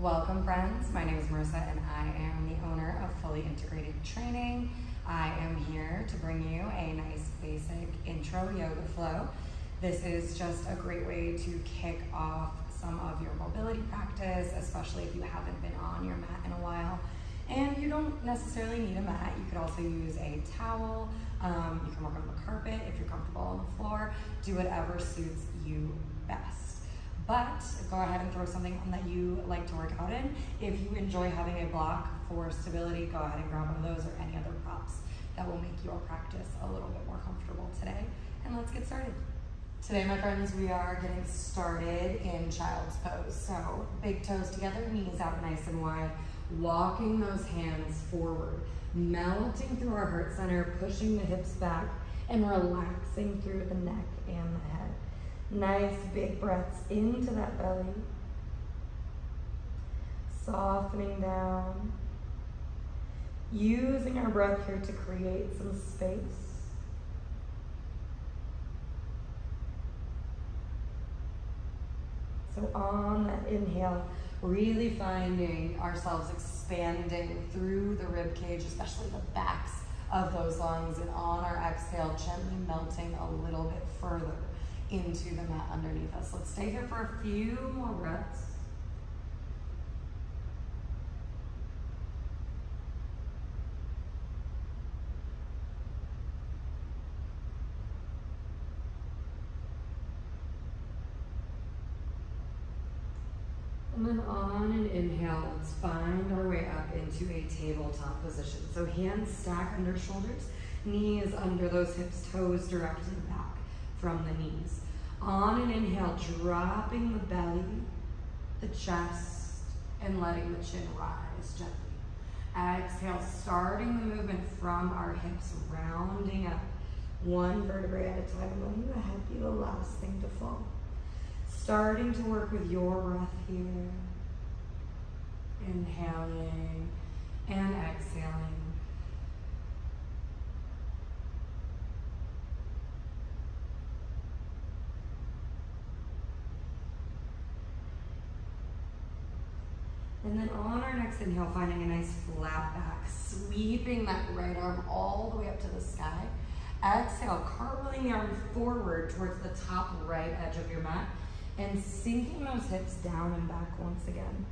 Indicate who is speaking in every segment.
Speaker 1: Welcome friends, my name is Marisa and I am the owner of Fully Integrated Training. I am here to bring you a nice basic intro yoga flow. This is just a great way to kick off some of your mobility practice, especially if you haven't been on your mat in a while. And you don't necessarily need a mat. You could also use a towel. Um, you can work on the carpet if you're comfortable on the floor. Do whatever suits you best but go ahead and throw something on that you like to work out in. If you enjoy having a block for stability, go ahead and grab one of those or any other props that will make your practice a little bit more comfortable today. And let's get started. Today, my friends, we are getting started in child's pose. So big toes together, knees out nice and wide, walking those hands forward, melting through our heart center, pushing the hips back, and relaxing through the neck and the head. Nice big breaths into that belly. Softening down. Using our breath here to create some space. So on that inhale, really finding ourselves expanding through the rib cage, especially the backs of those lungs, and on our exhale, gently melting a little bit further into the mat underneath us. Let's stay here for a few more breaths. And then on an inhale, let's find our way up into a tabletop position. So hands stack under shoulders, knees under those hips, toes directed back from the knees. On an inhale, dropping the belly, the chest, and letting the chin rise gently. Exhale, starting the movement from our hips, rounding up one vertebrae at a time, letting the head be the last thing to fall. Starting to work with your breath here. Inhaling and exhaling. And then on our next inhale, finding a nice flat back, sweeping that right arm all the way up to the sky. Exhale, cartwheeling the arm forward towards the top right edge of your mat and sinking those hips down and back once again.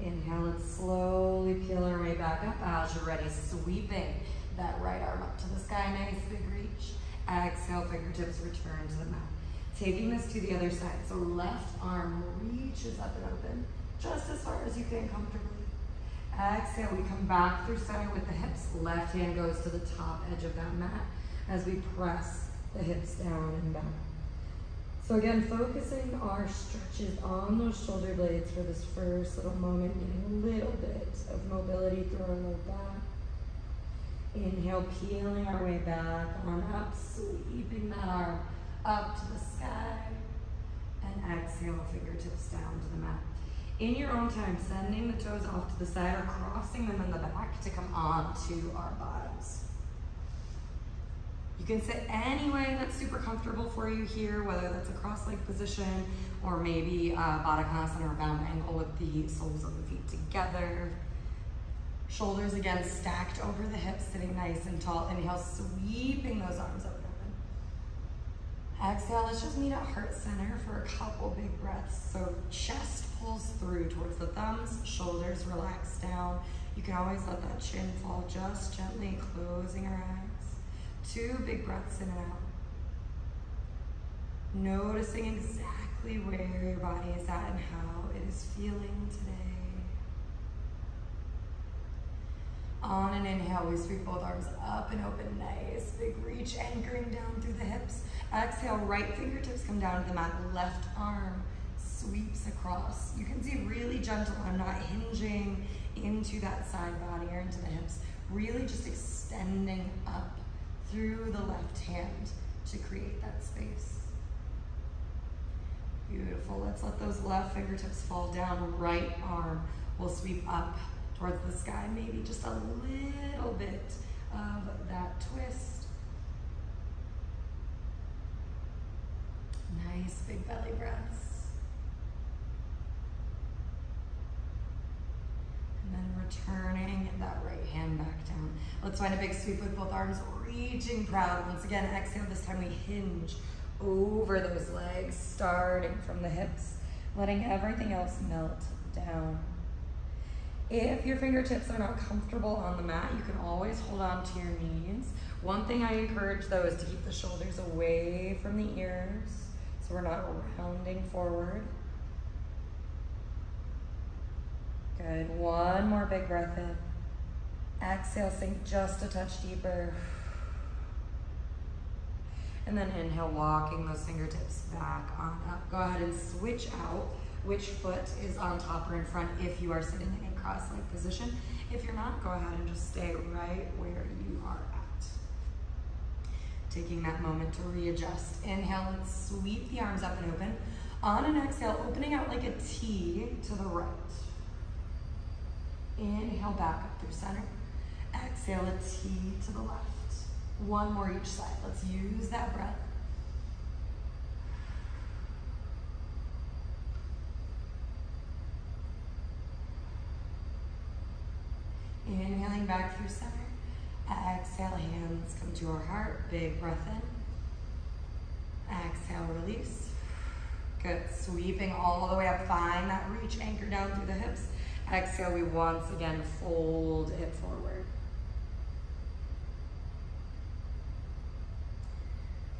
Speaker 1: Inhale, let's slowly peel our way back up as you're ready, sweeping that right arm up to the sky, nice big reach. Exhale, fingertips return to the mat. Taking this to the other side, so left arm reaches up and open, just as far as you can comfortably. Exhale, we come back through center with the hips. Left hand goes to the top edge of that mat as we press the hips down and back. So again, focusing our stretches on those shoulder blades for this first little moment, getting a little bit of mobility through our low back. Inhale, peeling our way back, arm up, sweeping that arm up to the sky. And exhale, fingertips down to the mat. In your own time, sending the toes off to the side or crossing them in the back to come onto our bottoms. You can sit any way that's super comfortable for you here, whether that's a cross-leg position or maybe a Baddha or bound angle with the soles of the feet together. Shoulders again stacked over the hips, sitting nice and tall. Inhale, sweeping those arms up and open. Exhale, let's just meet at heart center for a couple big breaths. So chest pulls through towards the thumbs, shoulders relax down. You can always let that chin fall just gently, closing our eyes. Two big breaths in and out. Noticing exactly where your body is at and how it is feeling today. On an inhale, we sweep both arms up and open. Nice big reach, anchoring down through the hips. Exhale, right fingertips come down to the mat. Left arm sweeps across. You can see really gentle. I'm not hinging into that side body or into the hips. Really just extending up through the left hand to create that space. Beautiful. Let's let those left fingertips fall down. Right arm will sweep up towards the sky. Maybe just a little bit of that twist. Nice big belly breaths. And then returning that right hand back down. Let's find a big sweep with both arms, reaching proud. Once again, exhale. This time we hinge over those legs, starting from the hips, letting everything else melt down. If your fingertips are not comfortable on the mat, you can always hold on to your knees. One thing I encourage though is to keep the shoulders away from the ears so we're not rounding forward. Good. One more big breath in. Exhale, sink just a touch deeper. And then inhale, walking those fingertips back on up. Go ahead and switch out which foot is on top or in front if you are sitting in a cross-leg position. If you're not, go ahead and just stay right where you are at. Taking that moment to readjust. Inhale, let's sweep the arms up and open. On an exhale, opening out like a T to the right. Inhale, back up through center. Exhale, a T to the left. One more each side. Let's use that breath. Inhaling back through center. Exhale, hands come to our heart. Big breath in. Exhale, release. Good. Sweeping all the way up. Find that reach. Anchor down through the hips. Exhale, we once again fold it forward.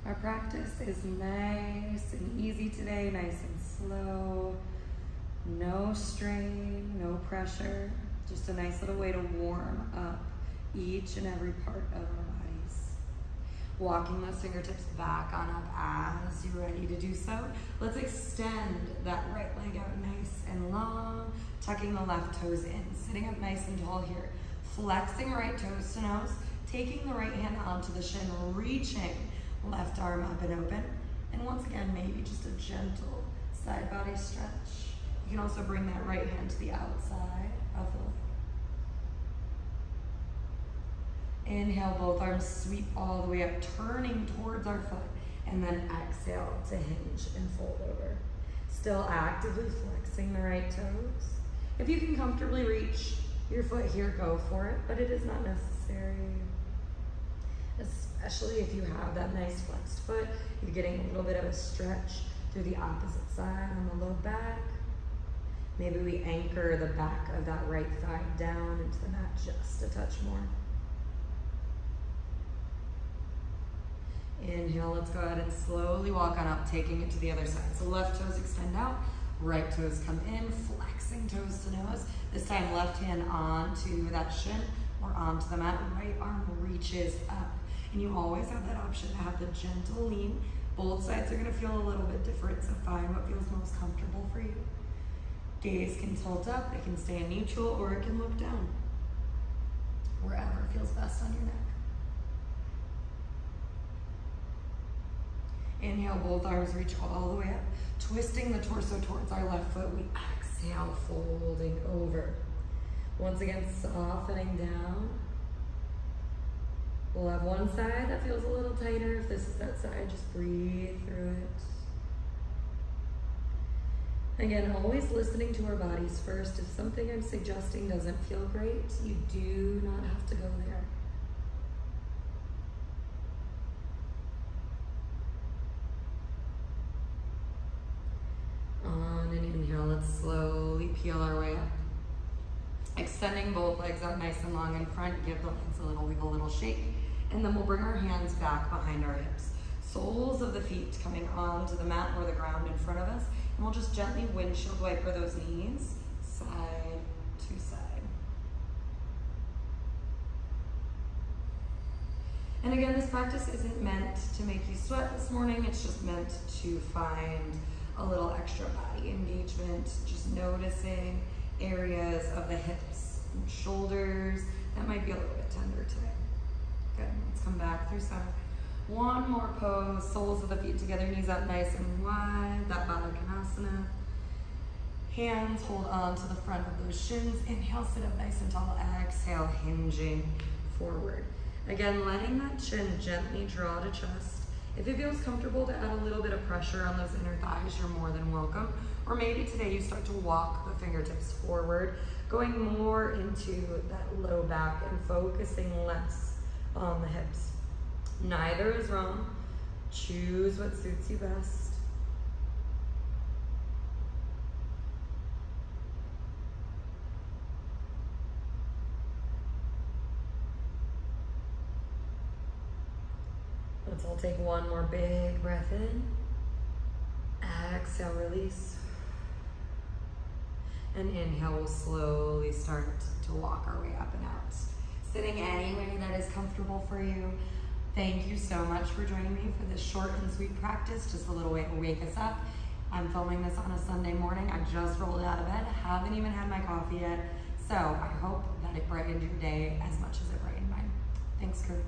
Speaker 1: Our practice is nice and easy today, nice and slow. No strain, no pressure. Just a nice little way to warm up each and every part of our. Walking those fingertips back on up as you're ready to do so. Let's extend that right leg out nice and long, tucking the left toes in, sitting up nice and tall here. Flexing right toes to nose, taking the right hand onto the shin, reaching left arm up and open. And once again, maybe just a gentle side body stretch. You can also bring that right hand to the outside of the. Inhale, both arms sweep all the way up, turning towards our foot. And then exhale to hinge and fold over. Still actively flexing the right toes. If you can comfortably reach your foot here, go for it, but it is not necessary especially if you have that nice flexed foot. You're getting a little bit of a stretch through the opposite side on the low back. Maybe we anchor the back of that right thigh down into the mat just a touch more. Inhale, let's go ahead and slowly walk on up, taking it to the other side. So left toes extend out, right toes come in, flexing toes to nose. This time left hand onto that shin or onto the mat. Right arm reaches up. And you always have that option to have the gentle lean. Both sides are gonna feel a little bit different, so find what feels most comfortable for you. Gaze can tilt up, it can stay in neutral, or it can look down. Wherever feels best on your neck. Inhale, both arms reach all the way up. Twisting the torso towards our left foot, we exhale, folding over. Once again, softening down. We'll have one side that feels a little tighter. If this is that side, just breathe through it. Again, always listening to our bodies first. If something I'm suggesting doesn't feel great, you do not have to go there. On an inhale, let's slowly peel our way up. Extending both legs out nice and long in front, give the legs a little wiggle, little shake. And then we'll bring our hands back behind our hips. Soles of the feet coming onto the mat or the ground in front of us. And we'll just gently windshield wiper those knees side to side. And again, this practice isn't meant to make you sweat this morning. It's just meant to find a little extra body engagement, just noticing areas of the hips and shoulders that might be a little bit tender today. Good, let's come back through center. One more pose, soles of the feet together, knees up nice and wide, that Baddha. Hands hold on to the front of those shins. Inhale, sit up nice and tall. Exhale, hinging forward. Again, letting that chin gently draw to chest. If it feels comfortable to add a little bit of pressure on those inner thighs, you're more than welcome. Or maybe today you start to walk the fingertips forward, going more into that low back and focusing less on the hips. Neither is wrong. Choose what suits you best. Let's all take one more big breath in. Exhale, release. And inhale, we'll slowly start to walk our way up and out. Sitting any way that is comfortable for you. Thank you so much for joining me for this short and sweet practice, just a little way to wake us up. I'm filming this on a Sunday morning. I just rolled out of bed, haven't even had my coffee yet. So I hope that it brightened your day as much as it brightened mine. Thanks, Kurt.